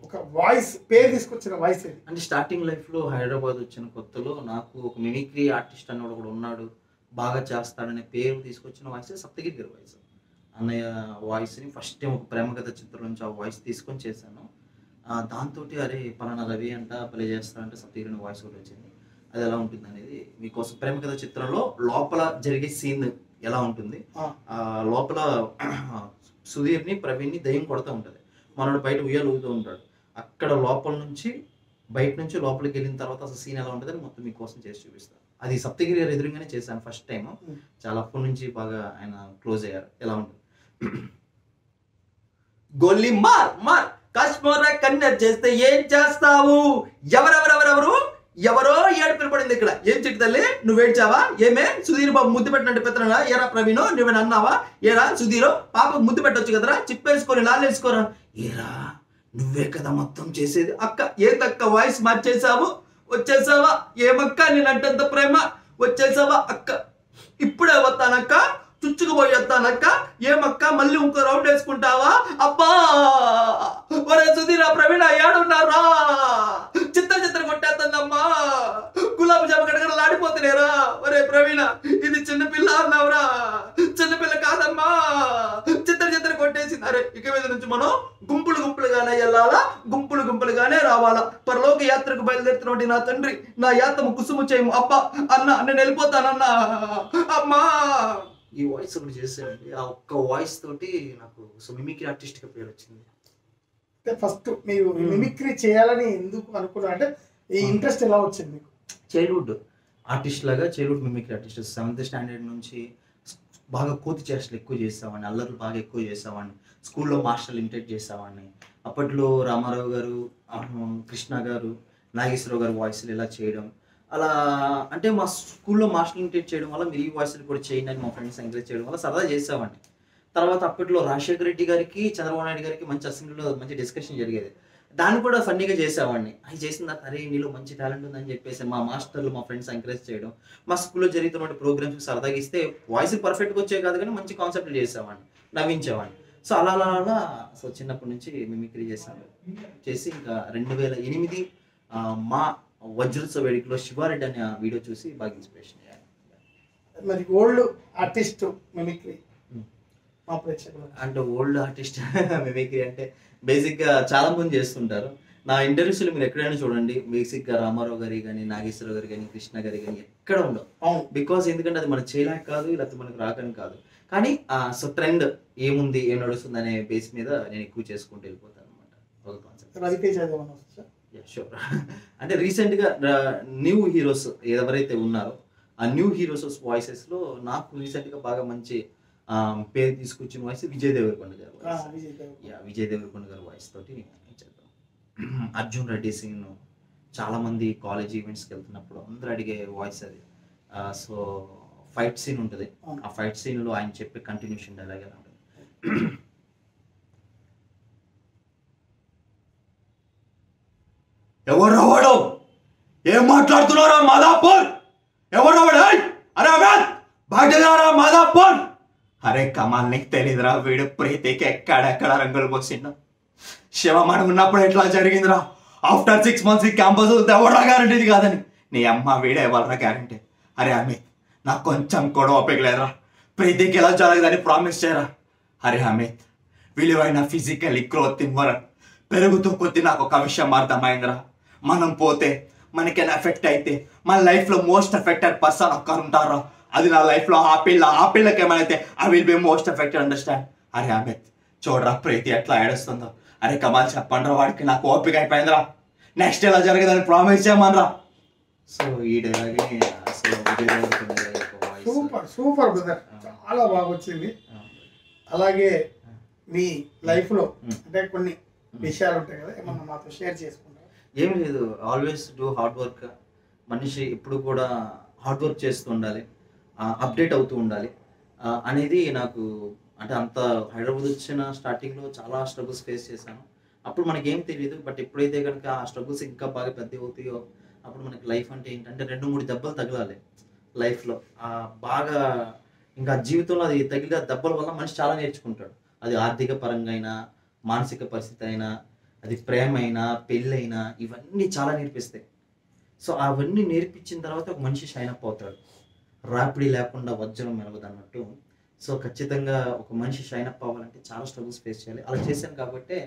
ఒక వాయిస్ పేరు తీసుకొచ్చిన వాయిస్ ఇది. అంటే స్టార్టింగ్ లైఫ్లో హైదరాబాద్ వచ్చిన కొత్తలో నాకు ఒక మిమిక్రీ ఆర్టిస్ట్ అన్నవాడు కూడా ఉన్నాడు బాగా చేస్తాడనే పేరు తీసుకొచ్చిన వాయిస్ సప్తగిరి గారి వాయిస్ అన్నయ్య వాయిస్ని ఫస్ట్ టైం ఒక ప్రేమ కథ చిత్రం నుంచి ఆ వాయిస్ తీసుకొని చేశాను. దాంతో అరే పలానా రవి అంట ప్లే చేస్తాడంటే సప్తగిరి వాయిస్ కూడా వచ్చింది. అది ఎలా ఉంటుంది అనేది మీకోసం ప్రేమ కథ చిత్రంలో లోపల జరిగే సీన్ ఎలా ఉంటుంది? లోపల సుధీర్ని ప్రవీణ్ని దయ్యం కొడతా ఉంటుంది. మనోడు బయట ఉయ్యాలు ఊగుతూ ఉంటాడు. అక్కడ లోపల నుంచి బయట నుంచి లోపలికి వెళ్ళిన తర్వాత అసలు సీన్ ఎలా ఉంటుందని మొత్తం మీకోసం చేసి చూపిస్తాను అది సప్తగిరి గారు ఎదురుగానే చేశాను ఫస్ట్ టైం చాలా అప్పటి నుంచి బాగా ఆయన క్లోజ్ అయ్యారు. ఎలా ఉంటుంది? గొల్లి మార్ మార్ కశ్మోర కన్నర్ చేస్తే ఏం చేస్తావు? ఎవరెవరెవరెవరు? ఎవరో ఏడుపు పడింది ఇక్కడ. ఏం చిట్టి తల్లి? నువ్వు ఏడ్చావా? ఏమే? సుధీర్ బాబు ముద్దు పెట్టినట్టు పెత్తనా ఏరా ప్రవీణ్? నువ్వే అన్నావా? ఏరా సుధీర్? పాప ముద్దు పెట్టొచ్చు కదరా? చిప్పేసుకొని లాలేసుకోరా ఏరా నువ్వే కదా మొత్తం చేసేది. అక్క ఏదక్క వాయిస్ మార్చేసావు వచ్చేసావా ఏమక్క? నేనంటంత ప్రేమ. వచ్చేసావా అక్క ఇప్పుడే వస్తానక్క. చుచ్చుకుపోయొద్దానక్క ఏమక్క? మళ్ళీ ఇంకో రౌండ్ వేసుకుంటావా? అబ్బా! ఒరే సుధీరా ప్రవీణ ఏడున్నారా చిత్ర చిత్ర కొట్టేస్తుందమ్మా. గులాబీ జామ గడగడలు ఆడిపోతున్నారా ఒరే ప్రవీణ ఇది చిన్నపిల్ల అన్నావురా. చిన్న పిల్ల కాదమ్మా. చిత్ర చిత్ర కొట్టేసింది. అరే ఇక మీద నుంచి మనం గుంపులు గుంపులుగానే వెళ్ళాలా? గుంపులు గుంపులుగానే రావాలా? పరలోక యాత్రకు బయలుదేరుతున్నటువంటి నా తండ్రి. నా యాత్రము కుసుము చేయము. అబ్బా అన్న నేను వెళ్ళిపోతానన్నా. అమ్మా! ఈ వాయిస్ ఒకటి చేసానండి ఆ ఒక్క వాయిస్ తోటి నాకు సో మిమిక్రీ ఆర్టిస్ట్గా పేరు వచ్చింది. అంటే ఫస్ట్ మీరు మిమిక్రీ చేయాలని ఎందుకు అనుకున్నారు అంటే ఈ ఇంట్రెస్ట్ ఎలా వచ్చింది మీకు? చైల్డ్హుడ్ ఆర్టిస్ట్ లాగా childhood mimicry artist seventh standard నుంచి బాగా కోతి చేష్టలు ఎక్కువ చేసేవాడిని. అల్లర్లు బాగా ఎక్కువ చేసేవాడిని. స్కూల్లో మాస్టర్లు ఇమిటేట్ చేసేవాడిని. అప్పట్లో రామారావు గారు కృష్ణ గారు నాగేశ్వరరావు గారు వాయిస్లు ఇలా చేయడం. అలా అంటే మా స్కూల్లో మాస్టర్ ఇమిటేట్ చేయడం వల్ల మీరు ఈ వాయిస్లు కూడా చేయండి అని మా ఫ్రెండ్స్ ఎంకరేజ్ చేయడం వల్ల సరదా చేసేవాడిని. తర్వాత అప్పట్లో రాజశేఖర రెడ్డి గారికి చంద్రబాబు నాయుడు గారికి మంచి అసెంబ్లీలో మంచి డిస్కషన్ జరిగేది. దాన్ని కూడా ఫన్నీగా చేసేవాడిని. అది చేసిన తర్వాత అరే నీలో మంచి టాలెంట్ ఉందని చెప్పేసి మా మాస్టర్లు మా ఫ్రెండ్స్ ఎంకరేజ్ చేయడం మా స్కూల్లో జరుగుతున్న ప్రోగ్రామ్స్ సరదాగా ఇస్తే వాయిస్ పర్ఫెక్ట్గా వచ్చేవి కాదు కానీ మంచి కాన్సెప్ట్ చేసేవాడిని నవ్వించేవాడిని. సో అలా అలా అలా సో చిన్నప్పటి నుంచి మిమిక్రీ చేశాను. చేసి ఇంకా రెండు వేల ఎనిమిది మా వజ్రోత్సవ వేడుకలో శివారెడ్డి అనే వీడియో చూసి బాగా ఇన్స్పిరేషన్ అయ్యాను మరి ఓల్డ్ ఆర్టిస్ట్ మిమిక్రీ. మా ప్రేక్షకులు అంటే ఓల్డ్ ఆర్టిస్ట్ మిమిక్రీ అంటే బేసిక్గా చాలా మంది చేస్తుంటారు. నా ఇంటర్వ్యూస్లో మీరు ఎక్కడైనా చూడండి బేసిక్గా రామారావు గారి కానీ నాగేశ్వరరావు గారి కానీ కృష్ణ గారి కానీ ఎక్కడ ఉండవు. బికాస్ ఎందుకంటే అది మనకు చేయలేక కాదు లేకపోతే మనకు రాకని కాదు. కానీ సో ట్రెండ్ ఏముంది ఏం నడుస్తుంది అనే బేస్ మీద నేను ఎక్కువ చేసుకుంటూ వెళ్ళిపోతాను అనమాట ఒక కాన్సెప్ట్ షూర్ అంటే రీసెంట్గా న్యూ హీరోస్ ఎవరైతే ఉన్నారో ఆ న్యూ హీరోస్ వాయిసెస్లో నాకు రీసెంట్గా బాగా మంచి పేరు తీసుకొచ్చిన వాయిస్ విజయ్ దేవరకొండ గారి. యా విజయ్ దేవరకొండ. గారి వాయిస్ తోటి చేద్దాం. అర్జున్ రెడ్డి సింగ్ చాలా మంది కాలేజ్ ఈవెంట్స్కి వెళ్తున్నప్పుడు అందరూ అడిగే వాయిస్ అది. సో ఫైట్ సీన్ ఉంటుంది. ఆ ఫైట్ సీన్లో ఆయన చెప్పే కంటిన్యూషన్ డైలాగ్ ఎలా ఉంటుంది? ఎవరు వాడు ఏం మాట్లాడుతున్నారా మాదాపూర్? ఎవరు వాడు అరే అమేద్ బయటదారా మాదాపూర్! అరే కమాల్ నీకు తెలీదురా వీడు ప్రీతికి ఎక్కడెక్కడ రంగులు పోసిండు? శివ మనం ఉన్నప్పుడు ఎట్లా జరిగిందిరా? ఆఫ్టర్ సిక్స్ మంత్స్ ఈ క్యాంపస్ ఎవరా గ్యారంటీది కాదని? నీ అమ్మ వీడే ఎవరా గ్యారంటీ అరే అమిత్ నాకు కొంచెం కూడా ఒప్పగలేదురా ప్రీతికి ఎలా జరగదని ప్రామిస్ చేయరా? అరే అమిత్ విలువైన ఫిజికల్ గ్రోత్ ఇవ్వరా? పెరుగుతూ కొద్ది నాకు ఒక విషయం అర్థమైందిరా. మనం పోతే మనకేనా ఎఫెక్ట్ అయితే మన లైఫ్లో మోస్ట్ ఎఫెక్టెడ్ పర్సన్ ఒక్కరు ఉంటారా అది నా లైఫ్లో ఆ పిల్ల ఆ పిల్లకి ఏమైతే I will be most affected understand అరే అమిత్ చూడరా ప్రీతి ఎట్లా ఏడుస్తుందో. అరే కమాల్ చెప్పండిరా వాడికి నాకు ఓపిక అయిపోయిందిరా. నెక్స్ట్ ఎలా జరగదని ప్రామిస్ చేయమనరా. సో ఈ వాయిస్ సూపర్ సూపర్ బ్రదర్ చాలా బాగా వచ్చింది. అలాగే మీ లైఫ్లో Hmm. అంటే కొన్ని విషయాలు ఉంటాయి కదా ఏమన్నా మాతో షేర్ చేసుకుంటారు ఏం లేదు ఆల్వేస్ డూ హార్డ్ వర్క్ మనిషి ఎప్పుడు కూడా హార్డ్ వర్క్ చేస్తూ ఉండాలి అప్డేట్ అవుతూ ఉండాలి. అనేది నాకు అంటే అంత హైదరాబాద్ వచ్చిన స్టార్టింగ్లో చాలా స్ట్రగుల్స్ ఫేస్ చేశాను. అప్పుడు మనకి ఏం తెలియదు బట్ ఎప్పుడైతే కనుక ఆ స్ట్రగుల్స్ ఇంకా బాగా పెద్ద అవుతాయో అప్పుడు మనకి లైఫ్ అంటే ఏంటంటే రెండు మూడు దెబ్బలు తగలాలి లైఫ్లో బాగా ఇంకా జీవితంలో అది తగిలిన దెబ్బల వల్ల మనిషి చాలా నేర్చుకుంటాడు. అది ఆర్థిక పరంగా అయినా మానసిక పరిస్థితి అయినా అది ప్రేమ అయినా పెళ్ళైనా ఇవన్నీ చాలా నేర్పిస్తాయి సో అవన్నీ నేర్పించిన తర్వాత ఒక మనిషి షైన్ అప్ అవుతాడు రాపిడి లేకుండా వజ్రం మెలగదు అన్నట్టు సో ఖచ్చితంగా ఒక మనిషి షైన్ అప్ అవ్వాలంటే చాలా స్ట్రగుల్స్ ఫేస్ చేయాలి అలా చేశాను కాబట్టి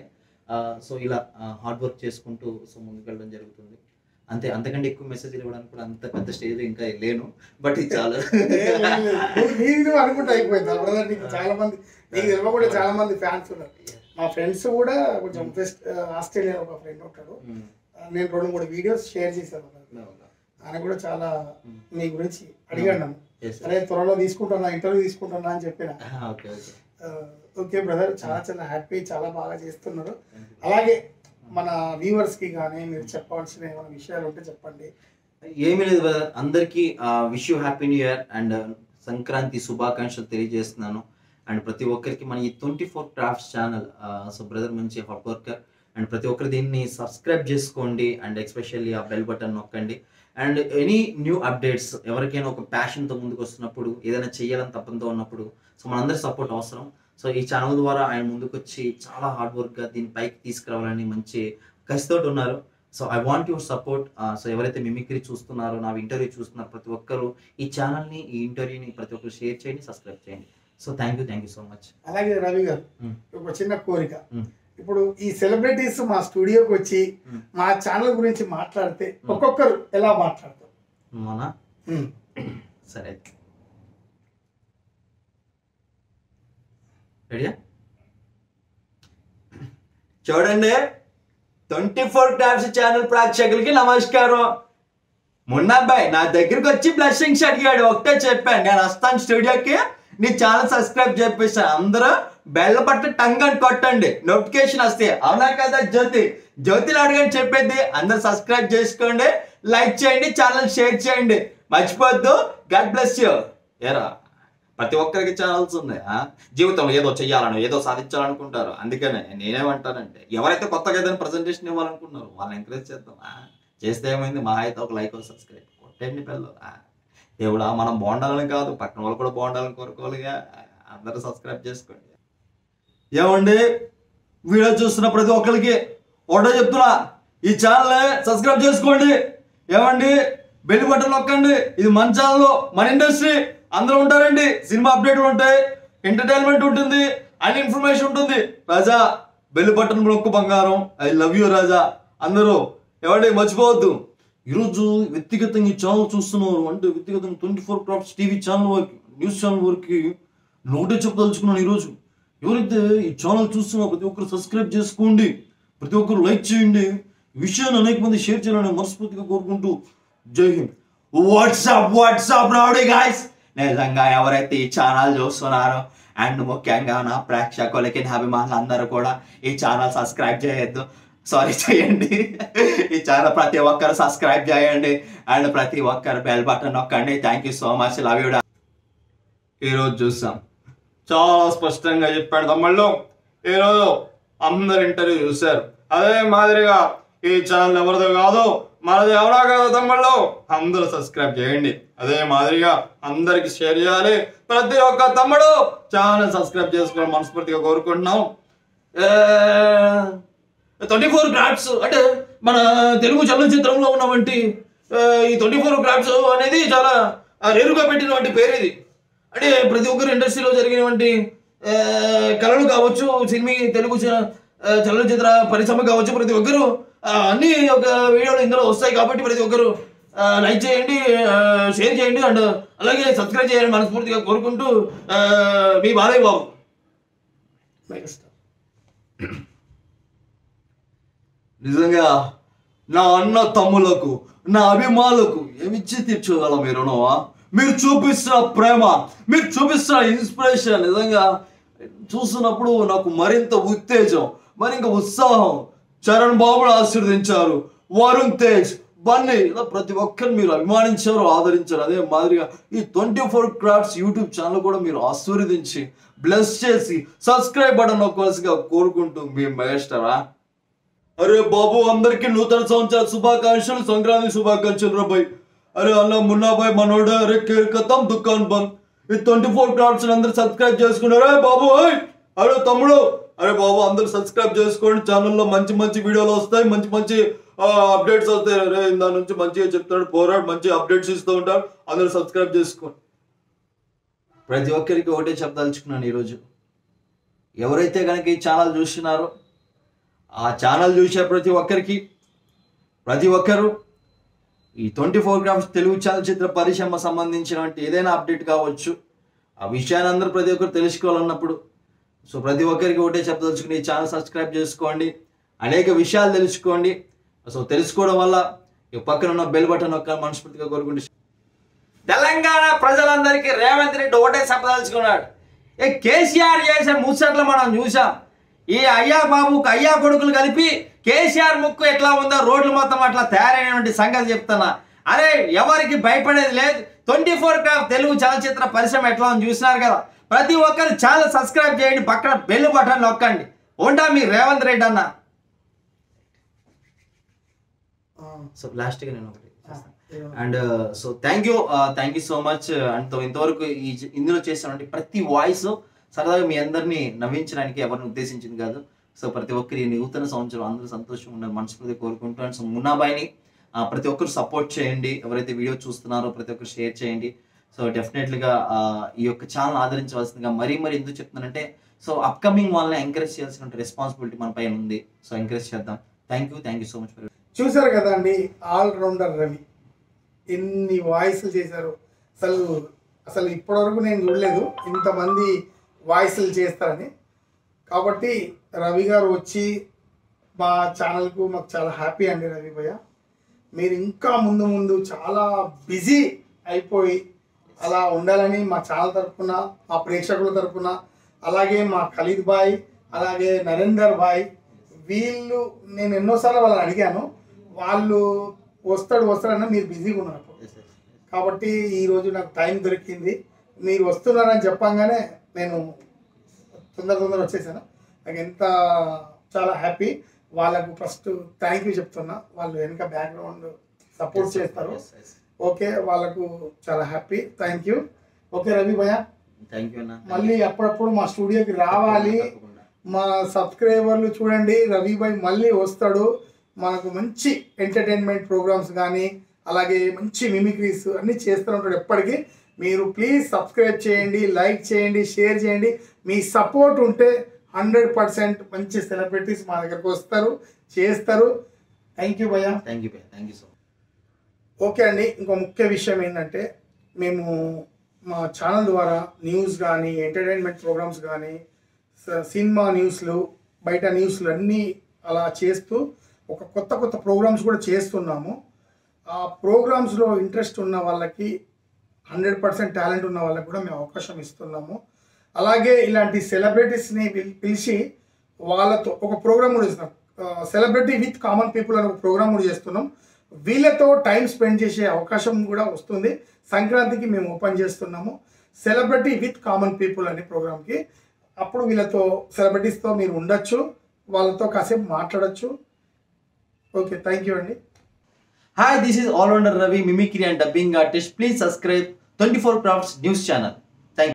సో ఇలా హార్డ్ వర్క్ చేసుకుంటూ సో ముందుకెళ్ళడం జరుగుతుంది అంతే అంతకంటే ఎక్కువ మెసేజ్ ఇవ్వడానికి కూడా అంత పెద్ద స్టేజ్ ఇంకా లేను బట్ ఇది చాలా నీకు అనుకుంటే అయిపోయింది చాలా మంది నీకు కూడా చాలా మంది ఫ్యాన్స్ ఉన్నారు మా ఫ్రెండ్స్ కూడా కొంచెం ఫెస్ట్ ఆస్ట్రేలియా ఒక ఫ్రెండ్ ఉంటాడు. నేను రెండు మూడు వీడియోస్ షేర్ చేశాను ఆయన కూడా చాలా మీ గురించి sir. అరే త్వరలో తీసుకుంటున్నా ఇంటర్వ్యూ తీసుకుంటున్నా అని చెప్పిన. ఓకే బ్రదర్ చాలా చాలా హ్యాపీ చాలా బాగా చేస్తున్నారు. అలాగే మన వ్యూవర్స్కి కానీ మీరు చెప్పాల్సిన ఏమైనా విషయాలు ఉంటే చెప్పండి. ఏమీ లేదు బ్రదర్ అందరికీ wish you happy new year and Sankranti శుభాకాంక్షలు తెలియజేస్తున్నాను. అండ్ ప్రతి ఒక్కరికి మన ఈ twenty four crafts channel so brother మంచి హార్డ్ వర్కర్. అండ్ ప్రతి ఒక్కరు దీన్ని సబ్స్క్రైబ్ చేసుకోండి అండ్ ఎస్పెషల్లీ ఆ బెల్ బటన్ నొక్కండి. అండ్ ఎనీ న్యూ అప్డేట్స్ ఎవరికైనా ఒక ప్యాషన్తో ముందుకు వస్తున్నప్పుడు ఏదైనా చేయాలని తప్పంతో ఉన్నప్పుడు సో మనందరి సపోర్ట్ అవసరం. సో ఈ ఛానల్ ద్వారా ఆయన ముందుకు వచ్చి చాలా హార్డ్ వర్క్గా దీని పైకి తీసుకురావాలని మంచి కసితోటి ఉన్నారు. So I want your support. So ఎవరైతే మిమిక్రీ చూస్తున్నారో నా ఇంటర్వ్యూ చూస్తున్నారో ప్రతి ఒక్కరు ఈ ఛానల్ని ఈ ఇంటర్వ్యూని ప్రతి ఒక్కరు షేర్ చేయండి సబ్స్క్రైబ్ చేయండి. So thank you thank you so much. అలాగే రవి గారు. ఒక చిన్న కోరిక. ఇప్పుడు ఈ సెలబ్రిటీస్ మా స్టూడియోకి వచ్చి. మా ఛానల్ గురించి మాట్లాడితే ఒక్కొక్కరు ఎలా మాట్లాడతారు? మన. సరే. రెడీయా చూడండి ట్వంటీ ఫోర్ క్రాఫ్ట్స్ ఛానల్ ప్రేక్షకులకి నమస్కారం. మున్నాబాయ్ నా దగ్గరికి వచ్చి బ్లెస్సింగ్స్ అడిగాడు. ఒకటే చెప్పాను. నేను వస్తాను స్టూడియోకి. నీ ఛానల్ సబ్స్క్రైబ్ చేపిస్తాను అందరూ బెల్ల పట్టు టంగ్ అని కొట్టండి. నోటిఫికేషన్ వస్తే. అవునా కదా జ్యోతి? జ్యోతిని అడగని చెప్పేది అందరు సబ్స్క్రైబ్ చేసుకోండి. లైక్ చేయండి ఛానల్ షేర్ చేయండి. మర్చిపోద్దు. గాడ్ బ్లెస్ యూ ఏరా ప్రతి ఒక్కరికి ఛానల్స్ ఉన్నాయి ఆ? జీవితంలో ఏదో చేయాలను ఏదో సాధించాలనుకుంటారు. అందుకనే నేనేమంటానంటే ఎవరైతే కొత్తగా ఏదైనా ప్రజెంటేషన్ ఇవ్వాలనుకున్నారో వాళ్ళని ఎంకరేజ్ చేద్దాం చేస్తే ఏమైంది? మా అయితే ఒక లైక్ ఒక సబ్స్క్రైబ్ కొట్టండి పిల్లలు దేవుడా మనం బాగుండాలని కాదు పక్కన వాళ్ళు కూడా బాగుండాలని కోరుకోవాలిగా. అందరూ సబ్స్క్రైబ్ చేసుకోండి. ఏమండి? వీడియో చూస్తున్న ప్రతి ఒక్కరికి ఒకటో చెప్తున్నా ఈ ఛానల్ సబ్స్క్రైబ్ చేసుకోండి. ఏమండి? బెల్ బటన్ నొక్కండి. ఇది మన ఛానల్ మన ఇండస్ట్రీ అందరూ ఉంటారండి. సినిమా అప్డేట్లు ఉంటాయి. ఎంటర్టైన్మెంట్ ఉంటుంది. అన్ని ఇన్ఫర్మేషన్ ఉంటుంది. రాజా బెల్ బటన్ నొక్కు బంగారం. ఐ లవ్ యూ రాజా. అందరూ ఏమండి? మర్చిపోవద్దు. ఈరోజు వ్యక్తిగతంగా ఈ ఛానల్ చూస్తున్నారు అంటే వ్యక్తిగతంగా twenty four crafts TV channel వరకు న్యూస్ ఛానల్ వరకు నోటే చెప్పదలుచుకున్నాను ఈరోజు. ఎవరైతే ఈ ఛానల్ చూస్తున్నా ప్రతి ఒక్కరు సబ్స్క్రైబ్ చేసుకోండి ప్రతి ఒక్కరు లైక్ చేయండి విషయాన్ని అనేక మంది షేర్ చేయాలని మనస్ఫూర్తిగా కోరుకుంటూ Jai Hind. WhatsApp WhatsApp rowdy guys నిజంగా ఎవరైతే ఈ ఛానల్ చూస్తున్నారో అండ్ ముఖ్యంగా నా ప్రేక్షకులకి నా అభిమానులు అందరూ కూడా ఈ ఛానల్ సబ్స్క్రైబ్ చేయొద్దు. సారీ చేయండి. ఈ ఛానల్ ప్రతి ఒక్కరు సబ్స్క్రైబ్ చేయండి. అండ్ ప్రతి ఒక్కరు బెల్ బటన్ నొక్కండి. Thank you so much love you ఈరోజు చూసాం. చాలా స్పష్టంగా చెప్పాడు తమ్ముళ్ళు. ఈరోజు అందరు ఇంటర్వ్యూ చూశారు. అదే మాదిరిగా ఈ ఛానల్ ఎవరిదో కాదు మనది ఎవరా కాదు తమ్ముళ్ళు. అందరూ సబ్స్క్రైబ్ చేయండి. అదే మాదిరిగా అందరికి షేర్ చేయాలి. ప్రతి ఒక్క తమ్ముడు ఛానల్ సబ్స్క్రైబ్ చేసుకోవడం మనస్ఫూర్తిగా కోరుకుంటున్నాం. ట్వంటీ ఫోర్ గ్రాఫ్ట్స్ అంటే మన తెలుగు చలనచిత్రంలో ఉన్నవంటి ఈ ట్వంటీ ఫోర్ గ్రాఫ్ట్స్ అనేది చాలా రేరుగా పెట్టినటువంటి పేరు ఇది అంటే ప్రతి ఒక్కరు ఇండస్ట్రీలో జరిగినటువంటి కళలు కావచ్చు సినిమా తెలుగు చ- చలనచిత్ర పరిశ్రమ కావచ్చు ప్రతి ఒక్కరు అన్ని ఒక వీడియోలు ఇందులో వస్తాయి కాబట్టి ప్రతి ఒక్కరు లైక్ చేయండి షేర్ చేయండి అండ్ అలాగే సబ్స్క్రైబ్ చేయండి మనస్ఫూర్తిగా కోరుకుంటూ మీ బాలయ్య బాబు. నిజంగా నా అన్న తమ్ములకు నా అభిమానులకు ఏమిచ్చి తీర్చగలం మీరు రుణమా? మీరు చూపిస్తున్న ప్రేమ మీరు చూపిస్తున్న ఇన్స్పిరేషన్ నిజంగా చూస్తున్నప్పుడు నాకు మరింత ఉత్తేజం మరింత ఉత్సాహం. చరణ్ బాబును ఆశీర్వదించారు. వరుణ్ తేజ్ బన్నీ ఇలా ప్రతి ఒక్కరిని మీరు అభిమానించారు ఆదరించారు. అదే మాదిరిగా ఈ twenty four crafts YouTube channel కూడా మీరు ఆశీర్వదించి బ్లెస్ చేసి సబ్స్క్రైబ్ బటన్ నొక్కవలసిగా కోరుకుంటూ మీ మహేశ్వరా అరే బాబు అందరికి నూతన సంవత్సర శుభాకాంక్షలు సంక్రాంతి శుభాకాంక్షలు రాబాయ్ అరే అన్న మున్నాబాయ్ మనోడు అరే కేర్ కథం దుకాన్ బంద్. ఈ ట్వంటీ ఫోర్ క్రాఫ్ట్స్ అందరు సబ్స్క్రైబ్ చేసుకున్నారు? బాబు అరే తమ్ముడు! అరే బాబు అందరు సబ్స్క్రైబ్ చేసుకోండి. ఛానల్లో మంచి మంచి వీడియోలు వస్తాయి. మంచి మంచి అప్డేట్స్ వస్తాయి. అరే దాని నుంచి మంచిగా చెప్తాడు పోరాడు మంచి అప్డేట్స్ ఇస్తూ ఉంటారు అందరు సబ్స్క్రైబ్ చేసుకోండి. ప్రతి ఒక్కరికి ఒకటే చెప్పదలుచుకున్నాను ఈరోజు. ఎవరైతే కనుక ఈ ఛానల్ చూస్తున్నారో ఆ ఛానల్ చూసే ప్రతి ఒక్కరికి ప్రతి ఒక్కరు ఈ ట్వంటీ ఫోర్ గ్రామ్స్ తెలుగు చలనచిత్ర పరిశ్రమ సంబంధించినటువంటి ఏదైనా అప్డేట్ కావచ్చు ఆ విషయాన్ని అందరూ ప్రతి ఒక్కరు తెలుసుకోవాలన్నప్పుడు. సో ప్రతి ఒక్కరికి ఒకటే చెప్పదలుచుకుని ఛానల్ సబ్స్క్రైబ్ చేసుకోండి అనేక విషయాలు తెలుసుకోండి. సో తెలుసుకోవడం వల్ల ఈ పక్కన ఉన్న బెల్ బటన్ ఒక్క మనస్ఫూర్తిగా కోరుకుంటే తెలంగాణ ప్రజలందరికీ రేవంత్ రెడ్డి ఒకటే చెప్పదలుచుకున్నాడు. ఏ కేసీఆర్ చేసే ముచ్చట్లు మనం చూసాం. ఈ అయ్యా బాబుకు అయ్యా కొడుకులు కలిపి కేసీఆర్ ముక్కు ఎట్లా ఉందో రోడ్లు మొత్తం అట్లా తయారైనటువంటి సంగతి చెప్తున్నా. అరే ఎవరికి భయపడేది లేదు. ట్వంటీ ఫోర్ తెలుగు చలనచిత్ర పరిశ్రమ ఎట్లా ఉంది చూసినారు కదా. ప్రతి ఒక్కరు ఛానల్ సబ్స్క్రైబ్ చేయండి పక్కన బెల్ బటన్ నొక్కండి. ఉంటా మీ రేవంత్ రెడ్డి అన్న? సో లాస్ట్గా నేను ఒకటి and so thank you thank you so much and ఇంతవరకు ఈ ఇందులో చేసినటువంటి ప్రతి వాయిస్ సరదాగా మీ అందరినీ నవ్వించడానికి ఎవరిని ఉద్దేశించింది కాదు. సో ప్రతి ఒక్కరి నూతన సంవత్సరం అందరూ సంతోషంగా ఉండాలి మనస్ఫూర్తి కోరుకుంటూ అండ్ సో మున్నాబాయిని ప్రతి ఒక్కరు సపోర్ట్ చేయండి. ఎవరైతే వీడియో చూస్తున్నారో ప్రతి ఒక్కరు షేర్ చేయండి. సో డెఫినెట్లీగా ఈ యొక్క ఛానల్ ఆదరించవలసిందిగా మరీ మరీ ఎందుకు చెప్తున్నానంటే సో అప్కమింగ్ వాళ్ళని ఎంకరేజ్ చేయాల్సిన రెస్పాన్సిబిలిటీ మన పైన ఉంది. సో ఎంకరేజ్ చేద్దాం. Thank you thank you so much for చూశారు కదా అండి ఆల్ రౌండర్ రవి. ఎన్ని వాయిస్లు చేశారు. అసలు అసలు ఇప్పటివరకు నేను చూడలేదు. ఇంతమంది వాయిస్లు చేస్తారని. కాబట్టి రవి గారు వచ్చి మా ఛానల్కు మాకు చాలా హ్యాపీ అండి రవి భయ్య. మీరు ఇంకా ముందు ముందు చాలా బిజీ అయిపోయి అలా ఉండాలని మా ఛానల్ తరపున మా ప్రేక్షకుల తరపున అలాగే మా ఖలీద్ బాయ్ అలాగే నరేందర్ బాయ్ వీళ్ళు నేను ఎన్నోసార్లు వాళ్ళని అడిగాను వాళ్ళు వస్తాడు వస్తాడన్న మీరు బిజీగా ఉన్నారు. కాబట్టి ఈరోజు నాకు టైం దొరికింది. మీరు వస్తున్నారని చెప్పంగానే నేను తొందర తొందర వచ్చేసాను. నాకు ఎంత చాలా హ్యాపీ వాళ్ళకు ఫస్ట్ థ్యాంక్ యూ చెప్తున్నా. వాళ్ళు వెనుక బ్యాక్గ్రౌండ్ సపోర్ట్ చేస్తారు. ఓకే వాళ్ళకు చాలా happy thank you okay Ravi భయ్య థ్యాంక్ యూ మళ్ళీ అప్పుడప్పుడు మా స్టూడియోకి రావాలి. మా సబ్స్క్రైబర్లు చూడండి. రవి భాయ్ మళ్ళీ వస్తాడు. మనకు మంచి ఎంటర్టైన్మెంట్ ప్రోగ్రామ్స్ కానీ అలాగే మంచి మిమిక్రీస్ అన్నీ చేస్తూ ఉంటాడు ఎప్పటికీ. మీరు ప్లీజ్ సబ్స్క్రైబ్ చేయండి లైక్ చేయండి షేర్ చేయండి. మీ సపోర్ట్ ఉంటే హండ్రెడ్ పర్సెంట్ మంచి సెలబ్రిటీస్ మా దగ్గరకు వస్తారు చేస్తారు. థ్యాంక్ యూ భయ్యా. Thank you thank you so much okay అండి ఇంకో ముఖ్య విషయం ఏంటంటే మేము మా ఛానల్ ద్వారా న్యూస్ కానీ ఎంటర్టైన్మెంట్ ప్రోగ్రామ్స్ కానీ సినిమా న్యూస్లు బయట న్యూస్లు అన్నీ అలా చేస్తూ ఒక కొత్త కొత్త ప్రోగ్రామ్స్ కూడా చేస్తున్నాము. ఆ ప్రోగ్రామ్స్లో ఇంట్రెస్ట్ ఉన్న వాళ్ళకి హండ్రెడ్ పర్సెంట్ టాలెంట్ ఉన్న వాళ్ళకి కూడా మేము అవకాశం ఇస్తున్నాము. అలాగే ఇలాంటి సెలబ్రిటీస్ని పిలిచి వాళ్ళతో ఒక ప్రోగ్రామ్ కూడా ఇస్తున్నాం సెలబ్రిటీ విత్ కామన్ పీపుల్ అనే ఒక ప్రోగ్రామ్ కూడా చేస్తున్నాం. వీళ్ళతో టైం స్పెండ్ చేసే అవకాశం కూడా వస్తుంది. సంక్రాంతికి మేము ఓపెన్ చేస్తున్నాము. సెలబ్రిటీ విత్ కామన్ పీపుల్ అనే ప్రోగ్రామ్కి అప్పుడు వీళ్ళతో సెలబ్రిటీస్తో మీరు ఉండొచ్చు. వాళ్ళతో కాసేపు మాట్లాడొచ్చు. ఓకే థ్యాంక్ యూ అండి. Hi, this is All Rounder Ravi, mimicry and dubbing artist. Please subscribe 24 Crafts News channel.